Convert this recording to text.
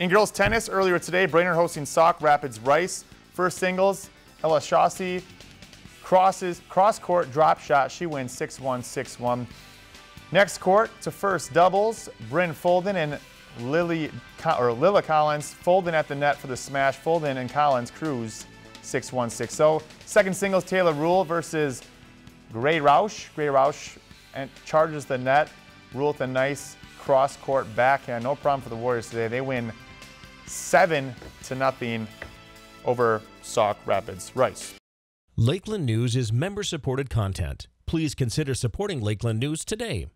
In girls tennis, earlier today, Brainerd hosting Sauk Rapids Rice. First singles, Ella Shawsey crosses cross court drop shot. She wins 6-1, 6-1. Next court to first doubles, Bryn Folden and Lily or Lila Collins. Folden at the net for the smash. Folden and Collins cruise 6-1, 6-0. Second singles, Taylor Rule versus Gray Roush. Gray Roush and charges the net. Rule with a nice cross court backhand. No problem for the Warriors today. They win seven to nothing over Sauk Rapids Rice. Lakeland News is member supported content. Please consider supporting Lakeland News today.